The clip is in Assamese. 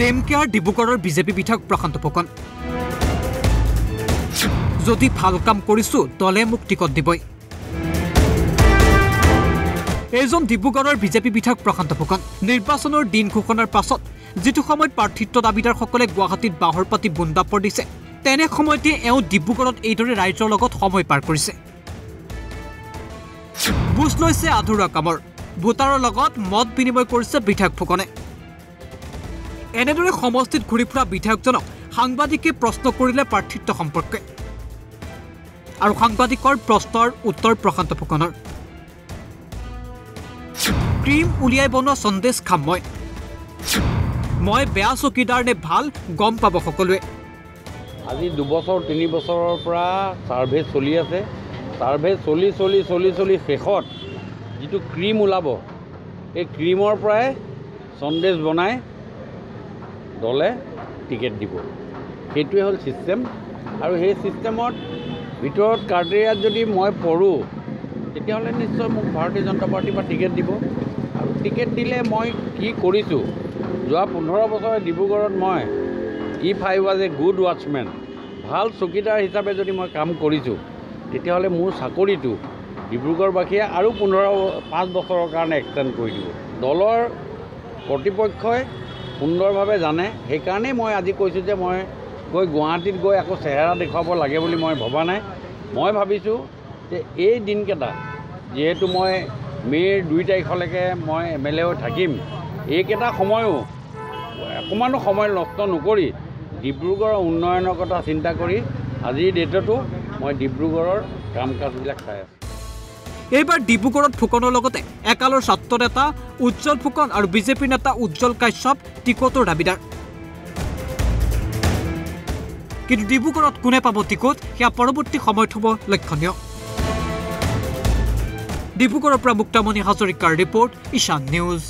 ডেমকেয়াৰ ডিব্ৰুগড়ৰ বিজেপি বিধায়ক প্ৰশান্ত ফুকন। যদি ভাল কাম কৰিছো দলে মোক টিকট দিবই। এইজন ডিব্ৰুগড়ৰ বিজেপি বিধায়ক প্ৰশান্ত ফুকন। নিৰ্বাচনৰ দিন ঘোষণাৰ পাছত যিটো সময়ত প্ৰাৰ্থিত্ব দাবীদাৰসকলে গুৱাহাটীত বাহৰ পাতি বুন্দাপৰ দিছে তেনে সময়তে এওঁ এইদৰে ৰাইজৰ লগত সময় পাৰ কৰিছে। বুজ লৈছে আধৰুৱা কামৰ। ভোটাৰৰ লগত মত বিনিময় কৰিছে বিধায়ক ফুকনে। এনেদৰে সমষ্টিত ঘূৰি ফুৰা বিধায়কজনক সাংবাদিকে প্ৰশ্ন কৰিলে প্ৰাৰ্থিত্ব সম্পৰ্কে। আৰু সাংবাদিকৰ প্ৰশ্নৰ উত্তৰ প্ৰশান্ত ফুকনৰ। ক্ৰীম উলিয়াই বনোৱা সন্দেশ খাম মই মই বেয়া চকীদাৰ নে ভাল গম পাব সকলোৱে। আজি দুবছৰ তিনি বছৰৰ পৰা ছাৰ্ভে চলি আছে। ছাৰ্ভে চলি চলি চলি চলি শেষত যিটো ক্ৰীম ওলাব এই ক্ৰীমৰ পৰাই সন্দেশ বনাই দলে টিকেট দিব। সেইটোৱে হ'ল ছিষ্টেম আৰু সেই ছিষ্টেমত ভিতৰত কাৰ্টেৰিয়াত যদি মই পৰোঁ তেতিয়াহ'লে নিশ্চয় মোক ভাৰতীয় জনতা পাৰ্টীৰ পৰা টিকেট দিব। আৰু টিকেট দিলে মই কি কৰিছোঁ? যোৱা পোন্ধৰ বছৰে ডিব্ৰুগড়ত মই if I was a good watchman ভাল চকীদাৰ হিচাপে যদি মই কাম কৰিছোঁ তেতিয়াহ'লে মোৰ চাকৰিটো ডিব্ৰুগড়বাসীয়ে আৰু পোন্ধৰ পাঁচ বছৰৰ কাৰণে এক্সটেণ্ড কৰি দিব। দলৰ কৰ্তৃপক্ষই সুন্দৰভাৱে জানে। সেইকাৰণেই মই আজি কৈছোঁ যে মই গৈ গুৱাহাটীত গৈ আকৌ চেহেৰা দেখুৱাব লাগে বুলি মই ভবা নাই। মই ভাবিছোঁ যে এই দিনকেইটা যিহেতু মই মে'ৰ দুই তাৰিখলৈকে মই এম এল এ হৈ থাকিম এইকেইটা সময়ো অকণমানো সময় নষ্ট নকৰি ডিব্ৰুগড়ৰ উন্নয়নৰ কথা চিন্তা কৰি আজিৰ ডেটতো মই ডিব্ৰুগড়ৰ কাম কাজবিলাক চাই আছোঁ। এইবাৰ ডিব্ৰুগড়ত ফুকনৰ লগতে একালৰ ছাত্ৰ নেতা উজ্জ্বল ফুকন আৰু বিজেপিৰ নেতা উজ্জ্বল কাশ্যপ টিকটৰ দাবীদাৰ। কিন্তু ডিব্ৰুগড়ত কোনে পাব টিকট সেয়া পৰৱৰ্তী সময়ত হ'ব লক্ষণীয়। ডিব্ৰুগড়ৰ পৰা মুক্তামণি হাজৰিকাৰ ৰিপৰ্ট ঈশান নিউজ।